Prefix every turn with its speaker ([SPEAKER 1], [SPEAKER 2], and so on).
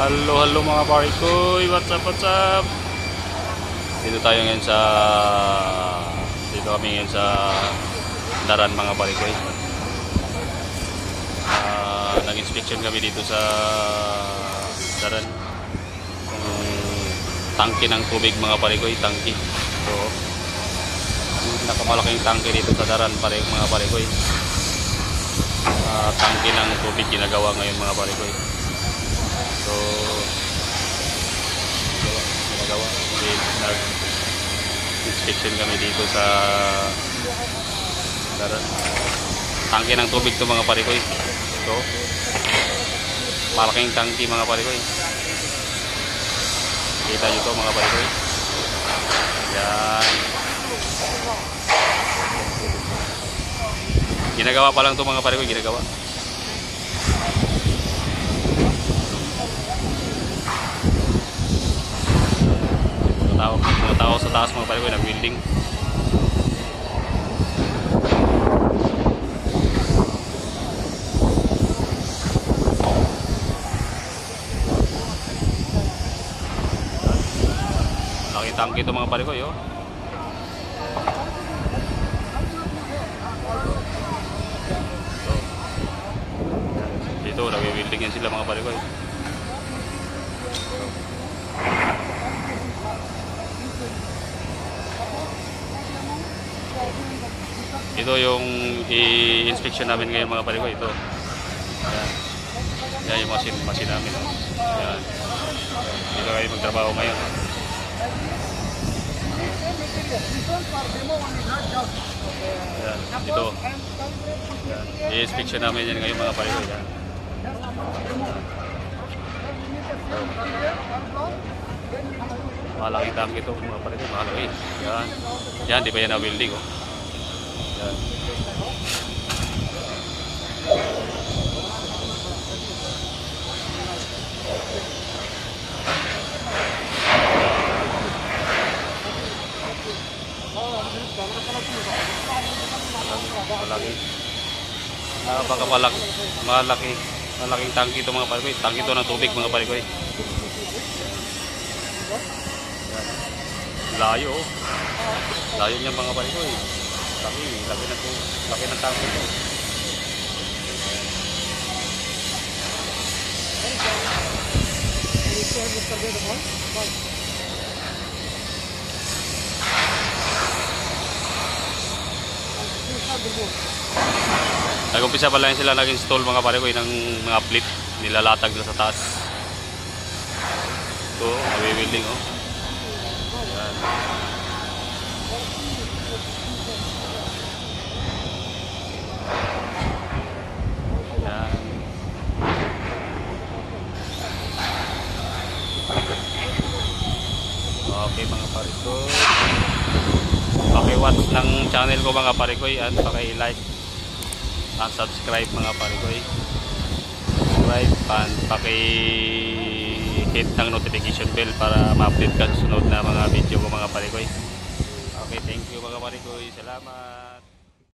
[SPEAKER 1] Hello, hello mga parikoy. What's up, what's up? Dito tayo ngayon sa... Dito kami ngayon sa Daran mga parikoy. Ah, Nag-inspection kami dito sa Daran. Kung tangke ng tubig mga parikoy, tangke. So, yung pinakamalaking tangke dito sa Daran pare mga parikoy. Ah, tangke ng tubig ginagawa ngayon mga parikoy. So, gawa, ginagawa. Then, nag-inspection kami dito sa darat. Tangke ng tubig to mga parikoy. So, malaking tangke mga parikoy. Kita nyo to mga parikoy. Yan. Ginagawa pa lang to mga parikoy, ginagawa. Mga tao, mga tao sa taas mga pare ko nag-building. Laki tangke ito mga pare ko, yo. Dito, nag-building yan sila mga pare ko. Ito yung i-inspection namin ngayon mga pare. Ito. Yan. Yan yung machine, machine namin. Oh. Yan. Dito kayo magtrabaho ngayon. Yan. Ito. Yan. I-inspection namin yan ngayon mga pare ko. Yan. Malaki tangke ito mga pare. Malaki. Yan. Yan, di ba yan na building oh. Malaki. Napaka malaki. Malaki. Malaking tangki ito mga pare ko. Tangki ito ng tubig mga pare ko. Yan. Layo oh. Layo niya mga pare ko. Laki, na to. Laki ng tangki ito. Nag-umpisa pa lang sila nag-install mga pare ko ng mga plate nilalatag na sa taas. Ito, nawiwilding oh. Yan. Yan. Okay mga pare ko. Paki-watch ng channel ko mga pare ko at paki-like and subscribe mga pare ko. Subscribe and paki-hit ng notification bell para ma-update ka sa sunod na mga video ko mga pare ko. Okay, thank you mga pare ko. Salamat.